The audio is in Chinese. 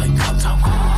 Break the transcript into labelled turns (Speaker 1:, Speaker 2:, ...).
Speaker 1: like